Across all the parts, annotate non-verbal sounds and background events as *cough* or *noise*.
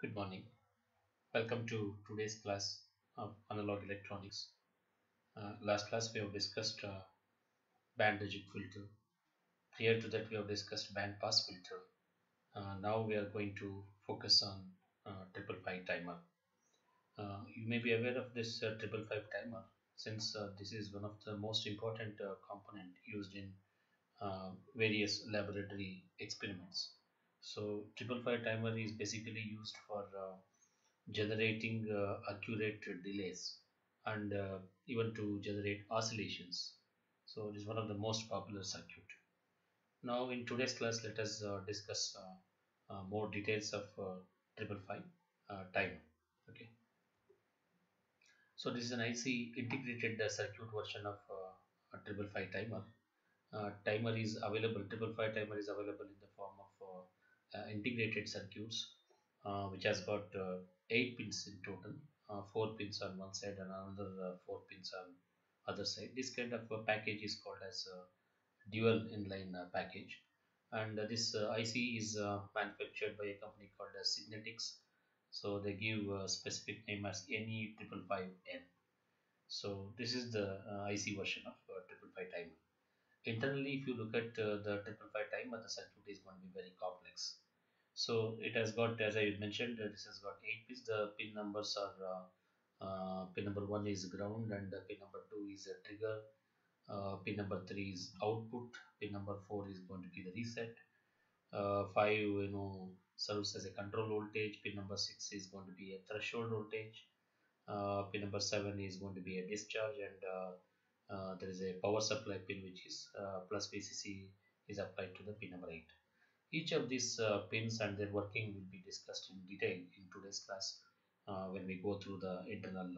Good morning. Welcome to today's class of analog electronics. Uh, last class we have discussed uh, band reject filter. Prior to that we have discussed band pass filter. Uh, now we are going to focus on uh, triple five timer. Uh, you may be aware of this uh, triple five timer since this is one of the most important component used in various laboratory experiments. So triple five timer is basically used for uh, generating uh, accurate delays and uh, even to generate oscillations. So it is one of the most popular circuit. Now in today's class, let us uh, discuss uh, uh, more details of triple five timer. Okay. So this is an IC integrated circuit version of a triple five timer. timer is available. Triple five timer is available in the form of integrated circuits uh, which has got uh, 8 pins in total. 4 pins on one side and another 4 pins on other side. This kind of a package is called as a dual inline package. And this IC is manufactured by a company called as Signetics. So they give a specific name as NE555N so this is the uh, IC version of uh, 555 timer. Internally if you look at uh, the triple five timer the circuit is going to be very complex so it has got as i mentioned uh, this has got eight pins. The pin numbers are uh, uh, pin number one is ground and pin number two is a trigger. Uh, pin number three is output. Pin number four is going to be the reset. Uh, five you know serves as a control voltage. Pin number six is going to be a threshold voltage. Uh, pin number seven is going to be a discharge and uh, there is a power supply pin which is uh, plus VCC is applied to the pin number 8. Each of these uh, pins and their working will be discussed in detail in today's class when we go through the internal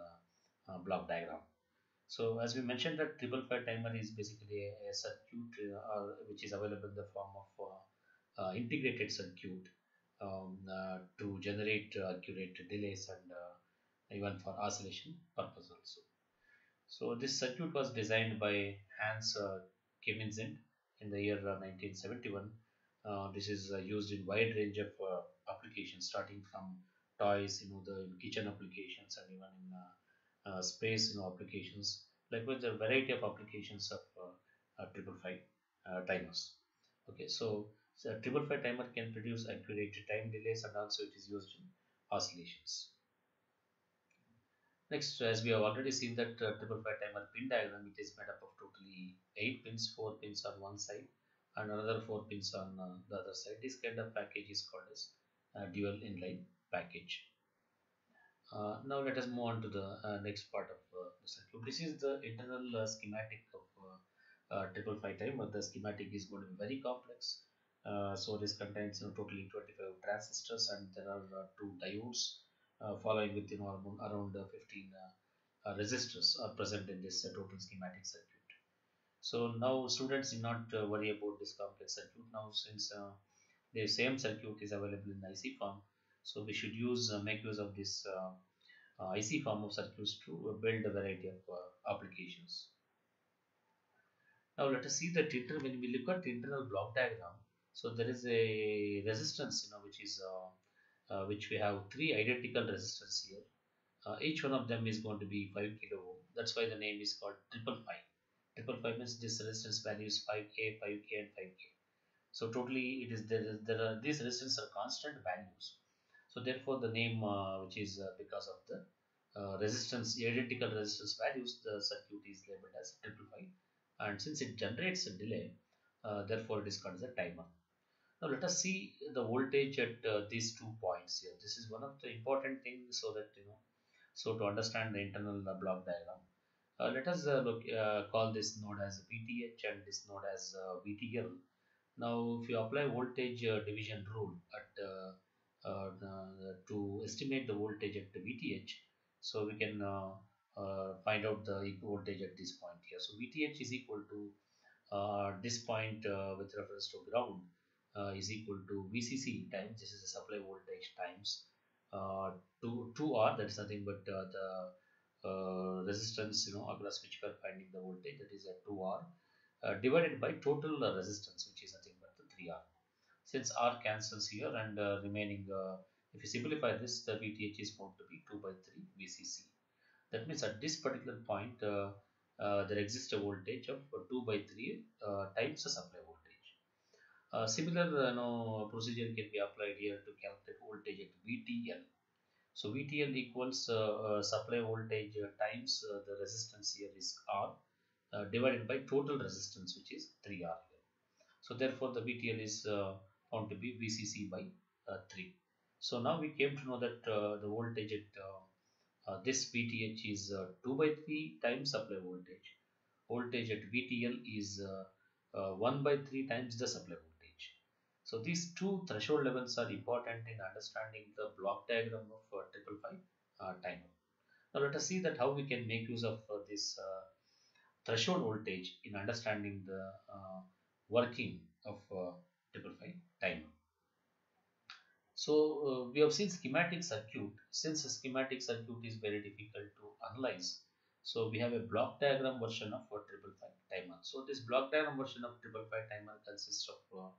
block diagram. So as we mentioned that triple five timer is basically a, circuit uh, which is available in the form of uh, uh, integrated circuit um, to generate accurate delays and even for oscillation purpose also. So this circuit was designed by Hans uh, in the year 1971. Uh, uh, this is uh, used in wide range of uh, applications, starting from toys, you know, the kitchen applications, and even in uh, space, you know, applications. Likewise, there are variety of applications of triple five timers. Okay, so, so triple five timer can produce accurate time delays, and also it is used in oscillations. Next, as we have already seen that uh, triple five timer pin diagram, it is made up of totally 8 pins, 4 pins on one side and another 4 pins on uh, the other side. This kind of package is called as uh, dual inline package. Uh, now let us move on to the uh, next part of uh, the circuit. This is the internal uh, schematic of triple five timer. The schematic is going to be very complex. so this contains you know, totally 25 transistors and there are two diodes following with you know around uh, 15 uh, resistors are present in this total schematic circuit. So now students need not worry about this complex circuit now since the same circuit is available in IC form. So we should use make use of this IC form of circuits to build a variety of applications. Now let us see that inter when we look at internal block diagram, so there is a resistance you know which is uh, uh, which we have three identical resistors here. Uh, each one of them is going to be 5 kilo ohm. That's why the name is called triple five. Triple five means this resistance value is 5k, 5k, and 5k. So totally, it is there. There are these resistors are constant values. So therefore, the name uh, which is uh, because of the uh, resistance, identical resistance values, the circuit is labeled as triple five. And since it generates a delay, uh, therefore it is called as a timer. Now let us see the voltage at uh, these two points here. This is one of the important things so that you know, so to understand the internal uh, block diagram. Uh, let us uh, look uh, call this node as VTH and this node as uh, VTL. Now if you apply voltage division rule at to estimate the voltage at the VTH, so we can find out the voltage at this point here. So VTH is equal to this point with reference to ground uh, is equal to VCC times this is the supply voltage times uh, 2 2R that is nothing but uh, the uh, resistance you know across which we are finding the voltage that is at 2R uh, divided by total uh, resistance which is nothing but the 3R since R cancels here and remaining If you simplify this, the VTH is found to be 2 by 3 VCC. That means at this particular point, uh, uh, there exists a voltage of 2 by 3 uh, times the supply voltage. Uh, similar you know, procedure can be applied here to calculate voltage at VTL. So VTL equals uh, uh, supply voltage uh, times the resistance here is R divided by total resistance which is 3R here. So therefore the VTL is found to be VCC by 3. So now we came to know that the voltage at uh, this VTH is uh, 2 by 3 times supply voltage. Voltage at VTL is uh, 1 by 3 times the supply voltage. So these two threshold levels are important in understanding the block diagram of uh, triple five uh, timer. Now let us see that how we can make use of uh, this uh, threshold voltage in understanding the working of triple five timer. So uh, we have seen schematic circuit. Since schematic circuit is very difficult to analyze, so we have a block diagram version of a triple five timer. So this block diagram version of triple five timer consists of,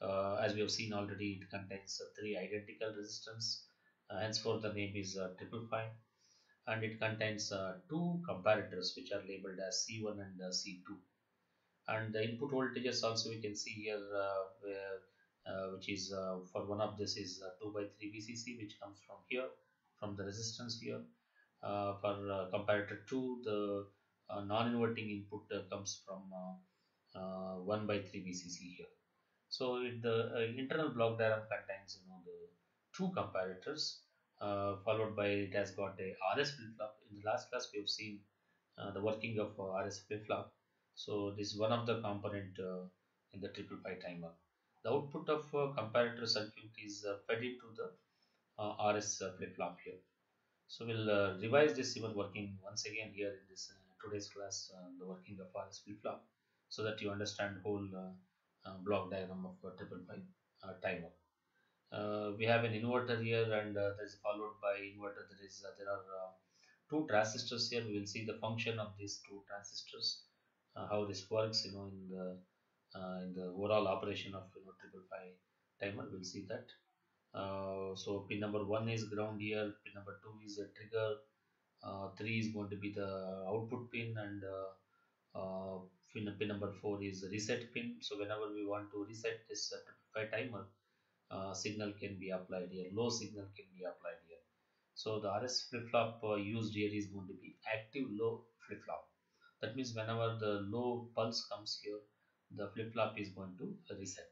uh, uh, as we have seen already, it contains uh, three identical resistance. Uh, henceforth, the name is uh, triple five, and it contains two comparators which are labeled as C1 and C2. And the input voltages also we can see here where uh, which is uh, for one of this is uh, 2 by 3 VCC which comes from here from the resistance here for comparator 2 the non-inverting input comes from 1 by 3 VCC here so the internal block diagram contains you know the two comparators uh, followed by it has got a RS flip-flop. In the last class, we have seen uh, the working of uh, RS flip-flop. So this is one of the component in the triple five timer the output of uh, comparator circuit is uh, fed into the uh, RS flip-flop here. So we'll revise this even working once again here in this today's class, the working of RS flip-flop so that you understand whole block diagram of a triple five timer. Uh, we have an inverter here and uh, that is followed by inverter there is uh, there are two transistors here. We will see the function of these two transistors how this works you know in the uh, in the overall operation of you know triple five timer. We'll see that. Uh, so pin number one is ground here pin number two is a trigger uh, three is going to be the output pin and pin, pin number four is reset pin. So whenever we want to reset this five timer uh, signal can be applied here. Low signal can be applied here. So the RS flip-flop uh, used here is going to be active low flip-flop. That means whenever the low pulse comes here the flip-flop is going to reset.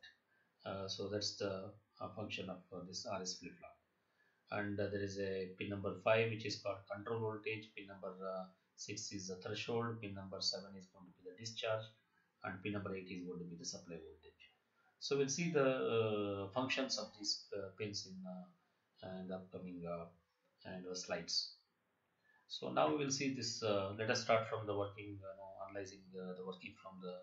Uh, so that's the uh, function of uh, this RS flip-flop. And uh, there is a pin number 5 which is called control voltage, pin number 6 is the threshold, pin number 7 is going to be the discharge and pin number 8 is going to be the supply voltage. So we'll see the uh, functions of these pins in, in the upcoming and slides. So now we will see this, let us start from the working, you know, analyzing the working from the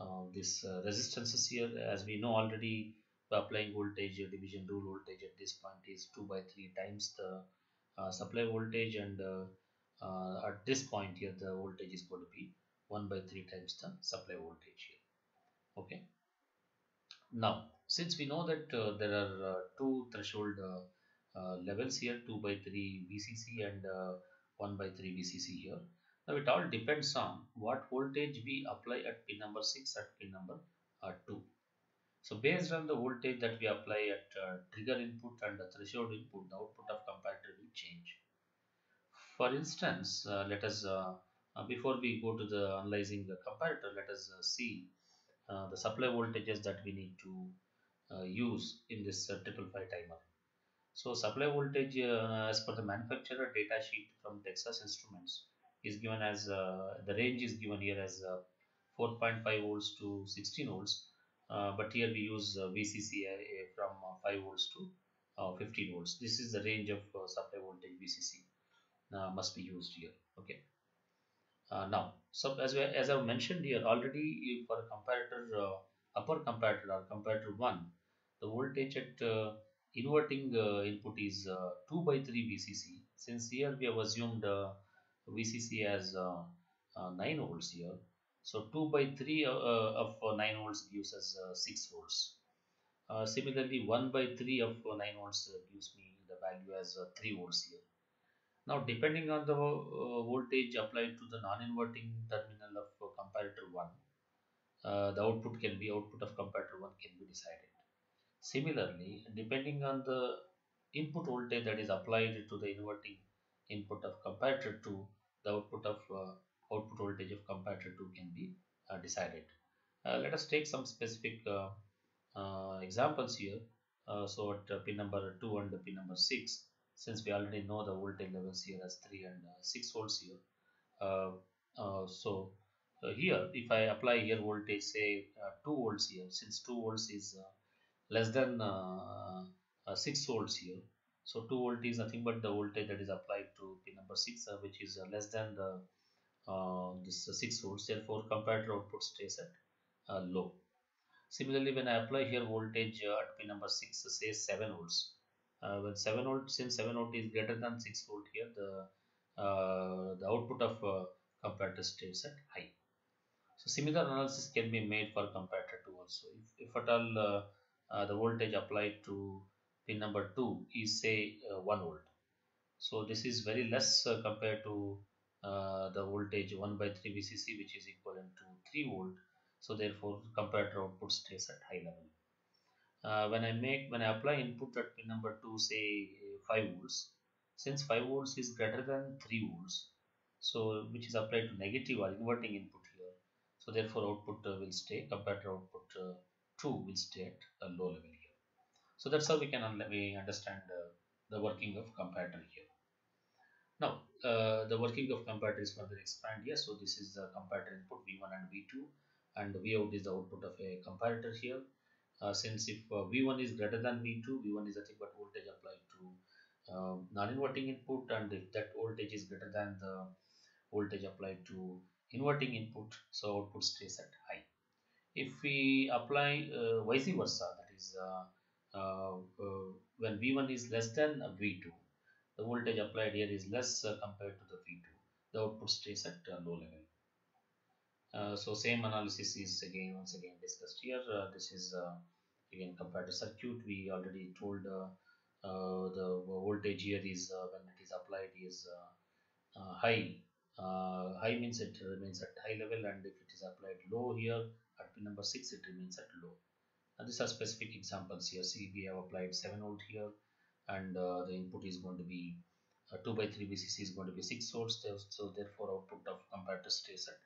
uh, this uh, resistances here as we know already applying voltage division rule voltage at this point is 2 by 3 times the uh, supply voltage and at this point here the voltage is going to be 1 by 3 times the supply voltage here okay now since we know that uh, there are uh, two threshold uh, levels here 2 by 3 VCC and 1 by 3 VCC here now it all depends on what voltage we apply at pin number 6 at pin number uh, 2. So based on the voltage that we apply at uh, trigger input and the threshold input, the output of comparator will change. For instance, uh, let us, uh, uh, before we go to the analyzing the comparator, let us uh, see the supply voltages that we need to use in this triple five timer. So supply voltage as per the manufacturer data sheet from Texas Instruments is given as uh, the range is given here as uh, 4.5 volts to 16 volts uh, but here we use VCC from 5 volts to 15 volts this is the range of supply voltage VCC must be used here okay uh, now so as, we, as I've mentioned here already for a comparator uh, upper comparator or comparator 1 the voltage at uh, inverting input is 2 by 3 VCC since here we have assumed VCC as uh, uh, 9 volts here. So 2 by 3 uh, of 9 volts gives us 6 volts. Uh, similarly, 1 by 3 of 9 volts gives me the value as 3 volts here. Now, depending on the uh, voltage applied to the non-inverting terminal of uh, comparator 1, uh, the output can be output of comparator 1 can be decided. Similarly, depending on the input voltage that is applied to the inverting input of comparator 2, the output of uh, output voltage of comparator 2 can be uh, decided. Uh, let us take some specific examples here. so at pin number 2 and pin number 6, since we already know the voltage levels here as 3 and uh, 6 volts here. Uh, uh, so uh, here if I apply here voltage say uh, 2 volts here since 2 volts is uh, less than 6 volts here so 2 volt is nothing but the voltage that is applied to pin number 6 which is less than the this 6 volts therefore comparator output stays at low similarly when I apply here voltage at pin number 6 say 7 volts uh, when 7 volt since 7 volt is greater than 6 volt here the uh, the output of uh, comparator stays at high so similar analysis can be made for comparator 2 also. If, if at all uh, uh, the voltage applied to pin number 2 is say uh, 1 volt. So this is very less compared to the voltage 1 by 3 VCC which is equivalent to 3 volt. So therefore comparator output stays at high level. Uh, when I make when I apply input at pin number 2 say 5 volts since 5 volts is greater than 3 volts so which is applied to negative or inverting input here so therefore output uh, will stay compared to output uh, 2 will stay at a low level here. So that's how we can un we understand uh, the working of comparator here. Now uh, the working of comparator is further expand here. So this is the comparator input V1 and V2 and Vout is the output of a comparator here. Uh, since if uh, V1 is greater than V2, V1 is nothing but voltage applied to um, non-inverting input and if that voltage is greater than the voltage applied to inverting input so output stays at high. If we apply uh, vice versa that is uh, uh, uh when v1 is less than v2 the voltage applied here is less uh, compared to the v2 the output stays at low level. So same analysis is again once again discussed here. This is again comparator circuit we already told the voltage here is when it is applied is high. Uh, high means it remains at high level and if it is applied low here at pin number 6 it remains at low. And these are specific examples here. See we have applied 7 volt here and uh, the input is going to be uh, 2 by 3 VCC is going to be 6 volts so therefore output of comparator stays at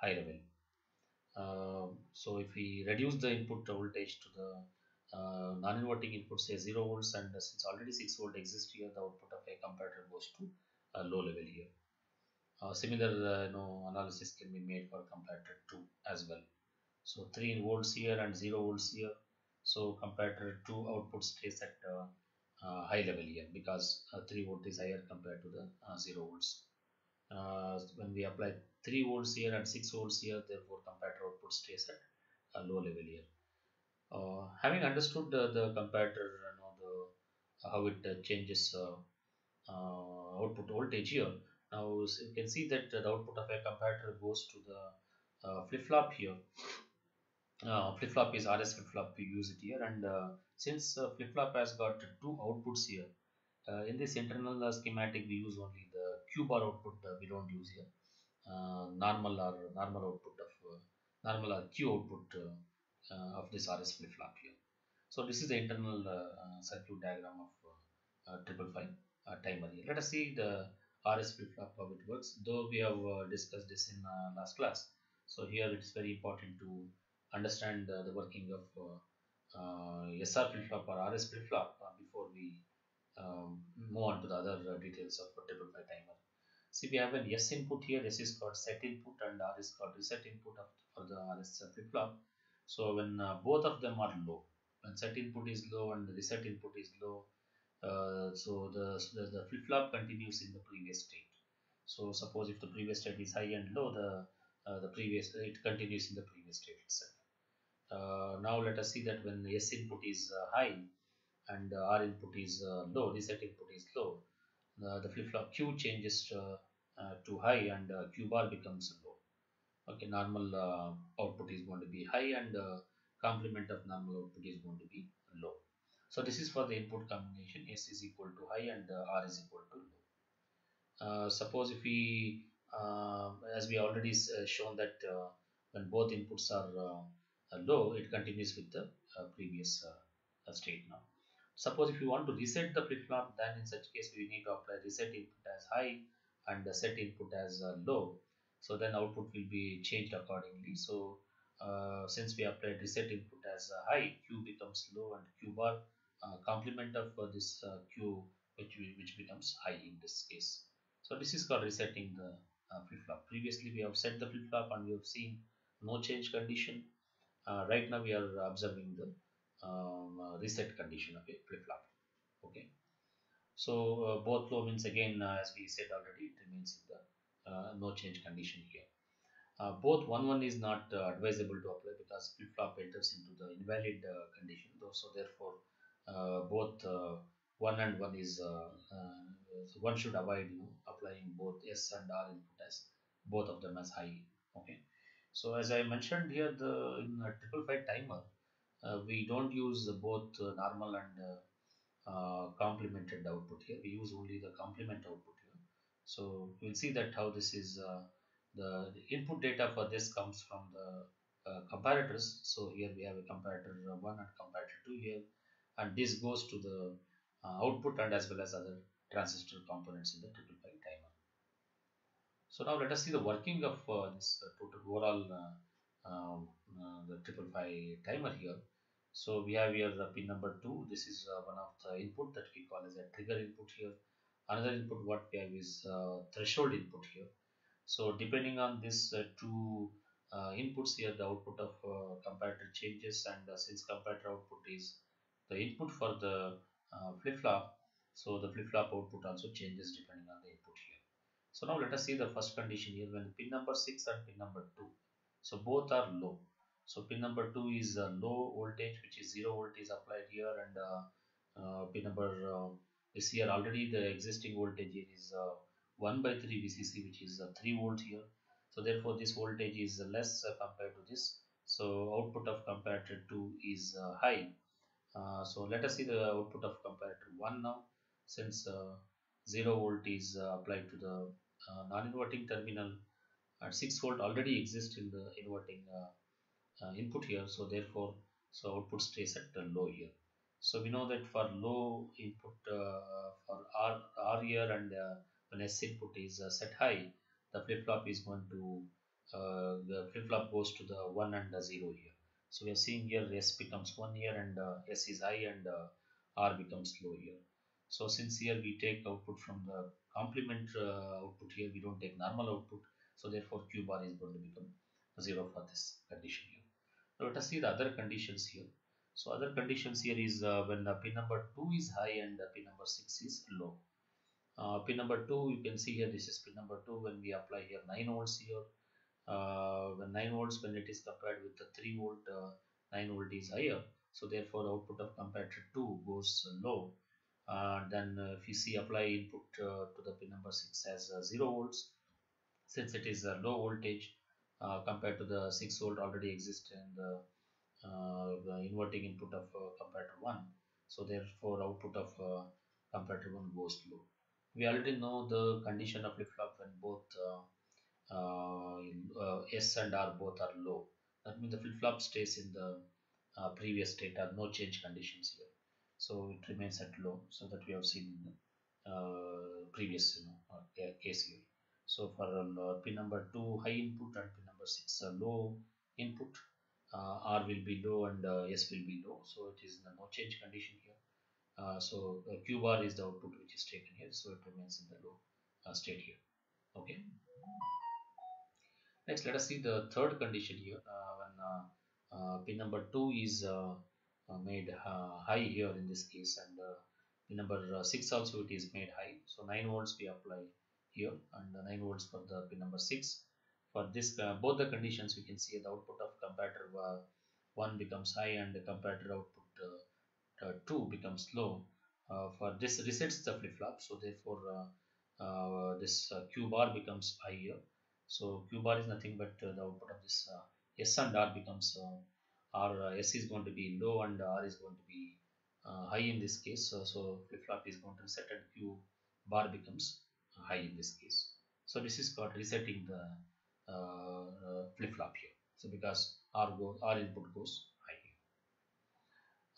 high level. uh, so if we reduce the input voltage to the uh, non-inverting input say 0 volts and since already 6 volt exists here the output of a comparator goes to a low level here. Uh, similar uh, you know analysis can be made for comparator 2 as well. So 3 volts here and 0 volts here. So comparator 2 output stays at uh, uh, high level here because uh, 3 volt is higher compared to the uh, 0 volts. When we apply 3 volts here and 6 volts here therefore comparator output stays at a low level here having understood the, the comparator you know the how it changes output voltage here now you can see that the output of a comparator goes to the uh, flip-flop here. Uh, flip-flop is RS flip-flop, we use it here and uh, since uh, flip-flop has got two outputs here, uh, in this internal uh, schematic we use only the Q bar output, we don't use here. Uh, normal or normal output of uh, normal or Q output uh, of this RS flip-flop here. So this is the internal circuit diagram of triple five timer here. Let us see the RS flip-flop how it works though we have uh, discussed this in uh, last class so here it's very important to understand uh, the working of SR flip-flop or RS flip-flop before we um, move on to the other details of triple five timer see we have an S input here this is called set input and R is called reset input of, for the RS flip-flop. So when uh, both of them are low when set input is low and the reset input is low uh, so the, the, the flip-flop continues in the previous state. So suppose if the previous state is high and low the uh, the previous it continues in the previous state itself. Uh, now let us see that when s input is uh, high and r input is uh, low reset input is low the flip-flop q changes to, to high and q bar becomes low okay normal output is going to be high and complement of normal output is going to be low. So this is for the input combination S is equal to high and uh, R is equal to low. Uh, suppose if we, uh, as we already uh, shown that uh, when both inputs are uh, low, it continues with the previous state now. Suppose if you want to reset the flip-flop, then in such case we need to apply reset input as high and the set input as low. So then output will be changed accordingly. So uh, since we applied reset input as high, Q becomes low and Q bar uh, complement of uh, this Q which, which becomes high in this case. So this is called resetting the uh, flip-flop. Previously we have set the flip-flop and we have seen no change condition. Uh, right now we are observing the um, uh, reset condition of a flip-flop. Okay. So uh, both low means again uh, as we said already it remains in the uh, no change condition here. both 1 1 is not advisable to apply because flip-flop enters into the invalid condition. though So therefore both 1 and 1 is so one should avoid you know applying both S and R input as both of them as high okay so as I mentioned here the in a triple five timer uh, we don't use both uh, normal and uh, uh, complemented output here we use only the complement output here so you will see that how this is uh, the, the, input data for this comes from the uh, comparators so here we have a comparator 1 and comparator 2 here and this goes to the output and as well as other transistor components in the triple five timer. So now let us see the working of uh, this uh, total overall uh, uh, the triple five timer here. So we have here pin number two. This is uh, one of the input that we call as a trigger input here. Another input what we have is uh, threshold input here. So depending on this uh, two uh, inputs here, the output of uh, comparator changes, and since comparator output is the input for the flip-flop so the flip-flop output also changes depending on the input here. So now let us see the first condition here when pin number 6 and pin number 2. So both are low. So pin number 2 is a low voltage which is 0 volt is applied here and uh, uh, pin number uh, is here already the existing voltage here is uh, 1 by 3 VCC which is uh, 3 volt here. So therefore this voltage is less uh, compared to this. So output of comparator 2 is high. so let us see the output of comparator 1 now since uh, 0 volt is uh, applied to the uh, non-inverting terminal and 6 volt already exists in the inverting input here so therefore so output stays at the low here so we know that for low input for R, R here and when S input is set high the flip-flop is going to uh, the flip-flop goes to the 1 and the 0 here. So we are seeing here S becomes 1 here and uh, S is high and uh, R becomes low here. So since here we take output from the complement uh, output here, we don't take normal output. So therefore Q bar is going to become 0 for this condition here. Let us see the other conditions here. So other conditions here is uh, when the pin number 2 is high and the pin number 6 is low. Uh, pin number 2 you can see here this is pin number 2 when we apply here 9 volts here. Uh, when 9 volts when it is compared with the 3 volt uh, 9 volt is higher. So therefore output of comparator 2 goes low uh, then uh, if you see apply input uh, to the pin number 6 as 0 volts since it is a low voltage compared to the 6 volt already exist in the, the inverting input of comparator 1 so therefore output of comparator 1 goes low. We already know the condition of flip-flop when both uh, uh, S and R both are low. That means the flip-flop stays in the uh, previous state or no change conditions here. So it remains at low so that we have seen in the uh, previous you know uh, case here so for uh, pin number 2 high input and pin number 6 uh, low input uh, R will be low and uh, S will be low. So it is in the no change condition here. So Q bar is the output which is taken here. So it remains in the low state here. Okay. Next let us see the third condition here. When pin number 2 is uh, made uh, high here in this case and uh, the number 6 also it is made high. So 9 volts we apply here and 9 volts for the pin number 6 for this both the conditions we can see the output of comparator 1 becomes high and the comparator output 2 becomes low uh, for this resets the flip-flop so therefore uh, uh, this q bar becomes high here so q bar is nothing but the output of this s and r becomes uh, S is going to be low and R is going to be high in this case. So, so flip-flop is going to reset and Q bar becomes high in this case. So this is called resetting the uh, flip-flop here. So because R, go, R input goes high.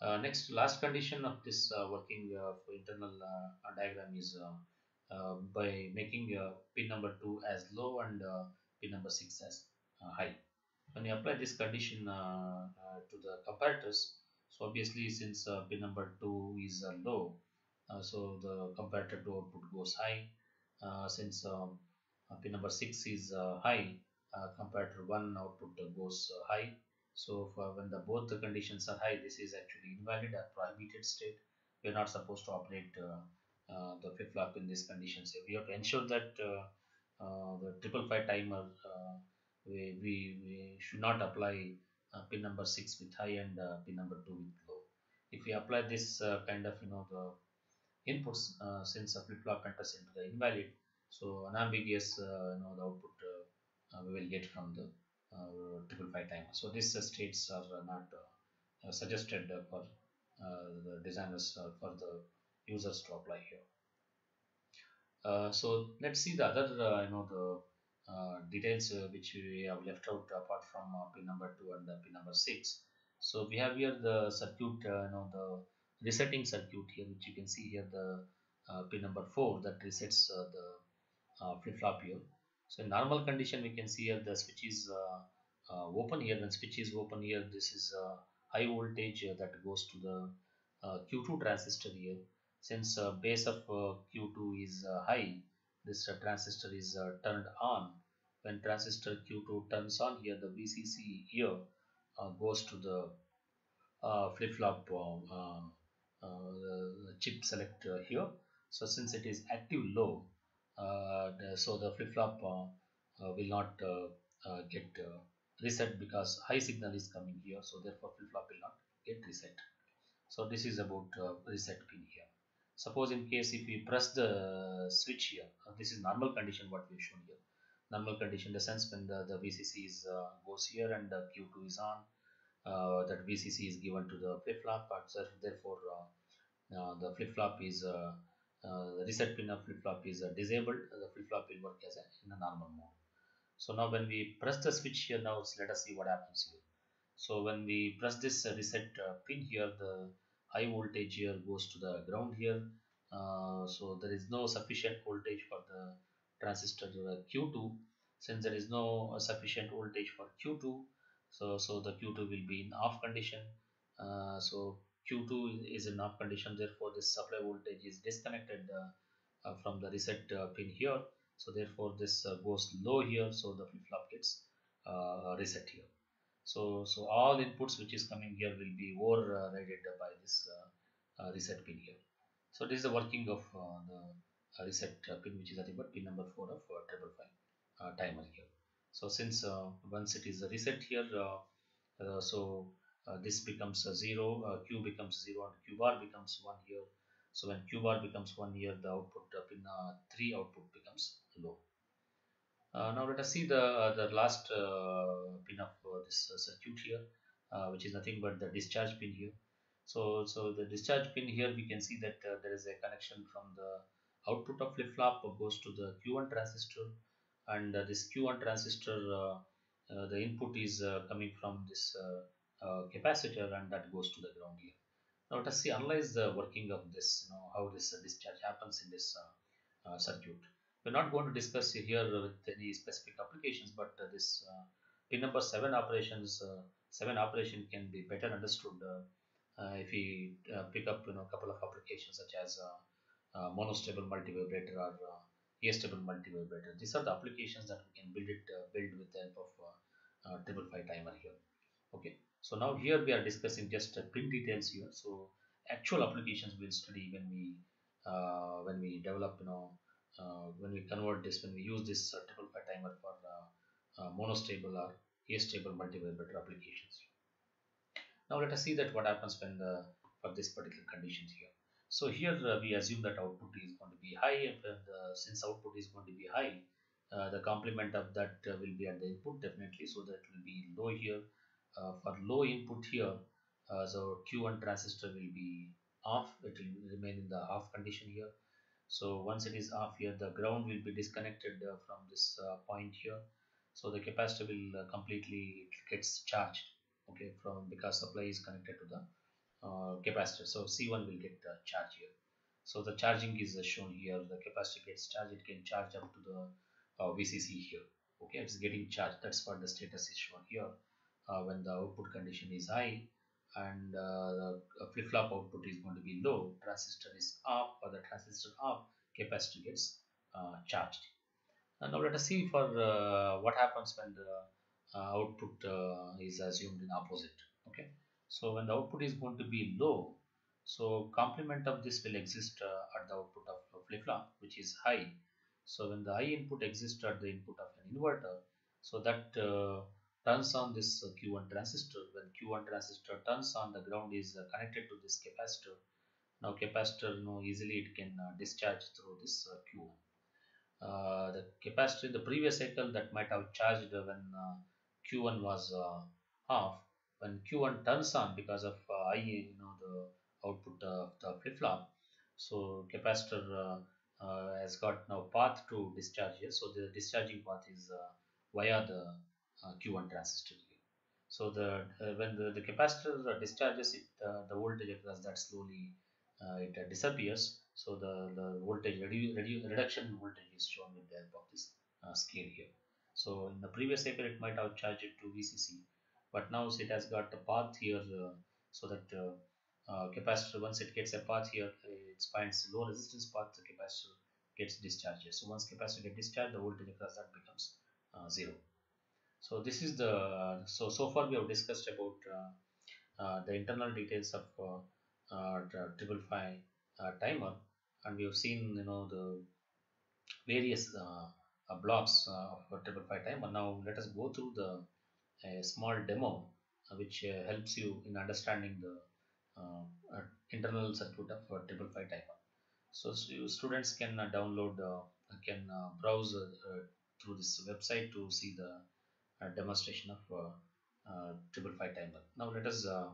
Uh, next, last condition of this uh, working uh, for internal uh, diagram is uh, by making pin number 2 as low and pin number 6 as high. When you apply this condition to the comparators, so obviously since pin number 2 is low, so the comparator 2 output goes high. since um, pin number 6 is high, uh, compared to one output goes uh, high. So when the both the conditions are high this is actually invalid or prohibited state. We are not supposed to operate uh, the flip-flop in these conditions. We have to ensure that the triple five timer we, we, we should not apply uh, pin number 6 with high and uh, pin number 2 with low. If we apply this uh, kind of you know the inputs since a flip-flop enters into the invalid so unambiguous you know the output uh, we will get from the uh, triple five timer. So these uh, states are not suggested for the designers for the users to apply here. so let's see the other you know the uh, details uh, which we have left out apart from uh, pin number 2 and pin number 6 so we have here the circuit you know the resetting circuit here which you can see here the pin number 4 that resets the Uh, flip-flop here so in normal condition, we can see here the switch is uh, uh, open here. When switch is open here, this is uh, high voltage uh, that goes to the uh, Q2 transistor here. Since base of Q2 is high, this transistor is turned on. When transistor Q2 turns on here, the VCC here goes to the flip-flop chip select here. So since it is active low, uh, so the flip-flop uh, uh, will not get reset because high signal is coming here so therefore flip-flop will not get reset. So this is about reset pin here. Suppose in case if we press the switch here uh, this is normal condition what we've shown here. Normal condition the sense when the, the VCC is uh, goes here and the Q2 is on uh, that VCC is given to the flip-flop but therefore the flip-flop is uh, the reset pin of flip-flop is uh, disabled, the flip-flop will work as a, in a normal mode. So now when we press the switch here now let us see what happens here. So when we press this uh, reset pin here the high voltage here goes to the ground here. so there is no sufficient voltage for the transistor Q2 since there is no sufficient voltage for Q2 so so the Q2 will be in off condition uh, so Q2 is in off condition therefore this supply voltage is disconnected uh, uh, from the reset uh, pin here. So therefore this uh, goes low here so the flip-flop gets uh, reset here. So so all inputs which is coming here will be overridden by this uh, reset pin here. So this is the working of the reset pin which is nothing but pin number 4 of triple five timer here. So since once it is reset here so uh, Uh, this becomes a 0, uh, Q becomes 0 and Q bar becomes 1 here. So when Q bar becomes 1 here, the output uh, pin uh, 3 output becomes low. Uh, now let us see the uh, the last uh, pin of uh, this circuit here, which is nothing but the discharge pin here. So, so the discharge pin here, we can see that there is a connection from the output of flip-flop goes to the Q1 transistor and this Q1 transistor, the input is coming from this uh, capacitor and that goes to the ground here. Now let us see analyze the working of this, you know, how this uh, discharge happens in this uh, circuit. We're not going to discuss here with any specific applications, but this pin number 7 operations, 7 operation can be better understood if we pick up you know, a couple of applications such as monostable multivibrator or uh, stable multivibrator. These are the applications that we can build it uh, build with the help of uh, triple five timer here. Okay, so now here we are discussing just uh, pin details here. So actual applications we'll study when we uh, when we develop you know uh, when we convert this when we use this uh, triple timer for uh, uh, monostable or astable multivibrator applications. Now let us see that what happens when the for this particular conditions here. So here we assume that output is going to be high and since output is going to be high the complement of that will be at the input definitely. So that will be low here. uh, for low input here uh, so Q1 transistor will be off. It will remain in the off condition here. So once it is off here the ground will be disconnected uh, from this uh, point here. So the capacitor will uh, completely gets charged okay from because supply is connected to the uh, capacitor. So C1 will get uh, charged here. So the charging is uh, shown here. The capacitor gets charged. It can charge up to the uh, VCC here okay. It's getting charged. That's what the status is shown here. uh, when the output condition is high and uh, the flip-flop output is going to be low transistor is off or the transistor off capacitor gets uh, charged. And now let us see for uh, what happens when the uh, output uh, is assumed in opposite okay? So when the output is going to be low so complement of this will exist uh, at the output of flip-flop which is high. So when the high input exists at the input of an inverter so that uh, turns on this uh, Q1 transistor. When Q1 transistor turns on the ground is uh, connected to this capacitor. Now capacitor you know easily it can uh, discharge through this uh, Q1 uh, the capacitor in the previous cycle that might have charged when uh, Q1 was off. When Q1 turns on because of I you know the output of the flip-flop so capacitor has got now path to discharge here. So the discharging path is via the uh, Q1 transistor so the uh, when the, the capacitor discharges it uh, the voltage across that slowly it disappears. So the, the voltage redu redu reduction voltage is shown with the help of this scale here. So in the previous cycle it might have charged it to VCC but now it has got a path here so that uh, capacitor once it gets a path here it finds low resistance path the capacitor gets discharged. So once capacitor gets discharged the voltage across that becomes uh, zero so this is the so so far we have discussed about uh, uh, the internal details of uh, uh, triple five uh, timer and we have seen you know the various blocks of triple five timer now let us go through the a small demo which helps you in understanding the uh, internal circuit of uh, triple five timer. So, so students can uh, download, can browse through this website to see the demonstration of uh, uh, triple five timer. Now let us uh,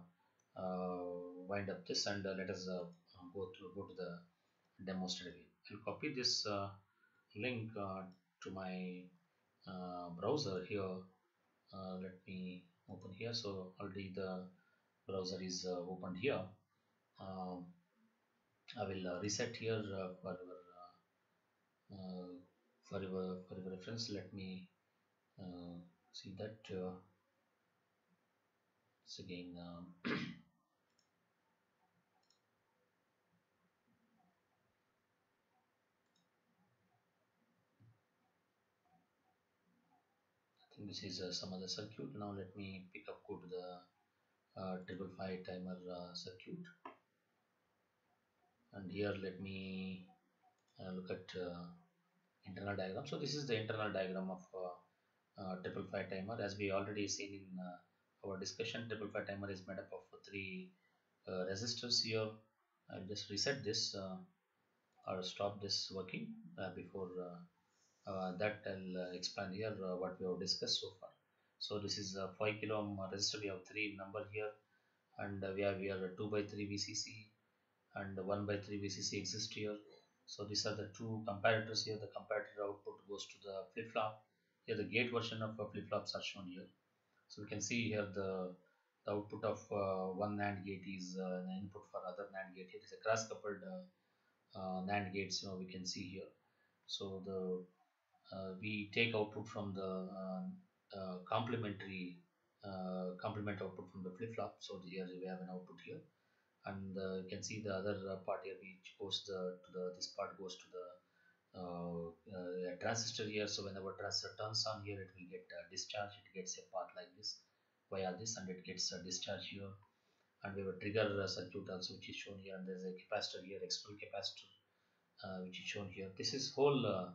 wind up this and let us go to go to the demo study. I'll copy this link to my browser here. let me open here. So already the browser is uh, opened here um, I will uh, reset here uh, for your for your for your reference let me see that it's again um, *coughs* this is uh, some other circuit. Now let me pick up go to the uh, triple five timer uh, circuit. And here let me uh, look at internal diagram. So this is the internal diagram of Uh, triple five timer. As we already seen in uh, our discussion triple five timer is made up of three uh, resistors here. I'll just reset this or stop this working before uh, that I'll uh, explain here uh, what we have discussed so far. So this is a 5 kilo ohm resistor. We have three number here and we have here 2 by 3 VCC and 1 by 3 VCC exist here. So these are the two comparators here. The comparator output goes to the flip-flop here the gate version of flip-flops are shown here. So we can see here the, the output of uh, one NAND gate is uh, an input for other NAND gate. It is a cross coupled uh, uh, NAND gates you know, we can see here. So the uh, we take output from the uh, complementary uh, complement output from the flip-flop. So here we have an output here. And uh, you can see the other uh, part here which goes the, to the this part goes to the uh, uh transistor here so whenever the transistor turns on here it will get uh, discharged. It gets a path like this. Via this? And it gets uh, discharged here. And we have a trigger circuit also which is shown here. And there's a capacitor here external capacitor which is shown here. This is whole uh,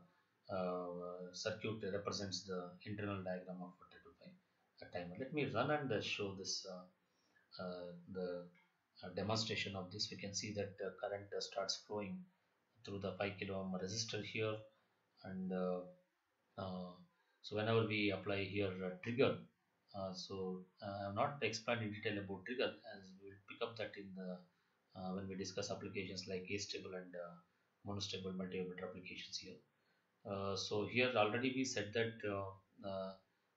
circuit represents the internal diagram of a timer. Let me run and show this uh, uh, the demonstration of this. We can see that the current starts flowing through the 5 kilo ohm resistor here and so whenever we apply here trigger uh, so uh, I have not explained in detail about trigger as we will pick up that in the when we discuss applications like astable and monostable multi-vibrator applications here. so here already we said that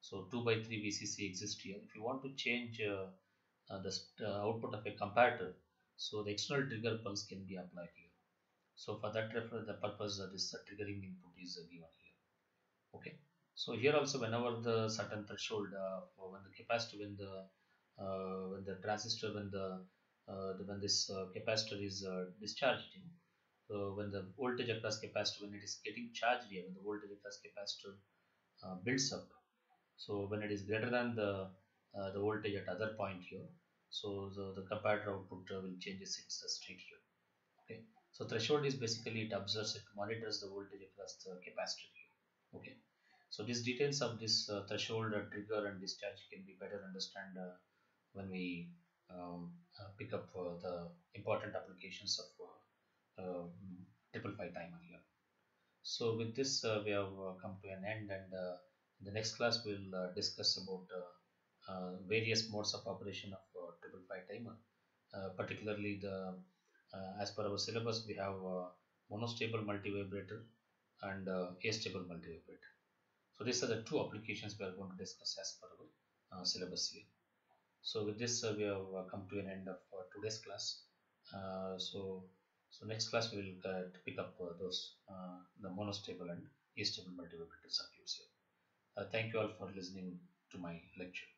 so 2 by 3 VCC exists here. If you want to change uh, uh, the uh, output of a comparator, so the external trigger pulse can be applied here. So for that refer the purpose of this triggering input is given here. Okay. So here also whenever the certain threshold when the capacitor when the when the transistor when the, the when this capacitor is discharged in, so when the voltage across capacitor when it is getting charged here when the voltage across capacitor uh, builds up so when it is greater than the uh, the voltage at other point here so the, the comparator output uh, will change its state here okay. So threshold is basically it observes it monitors the voltage across the capacitor okay. So these details of this uh, threshold uh, trigger and discharge can be better understand uh, when we um, uh, pick up the important applications of um, triple five timer here. So with this we have come to an end and in the next class, we'll uh, discuss about uh, uh, various modes of operation of triple five timer. particularly the as per our syllabus, we have monostable multivibrator and astable multivibrator. So these are the two applications we are going to discuss as per our uh, syllabus here. So with this, uh, we have uh, come to an end of today's class. so so next class we will pick up those the monostable and astable multivibrator circuits here. Uh, thank you all for listening to my lecture.